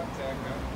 contact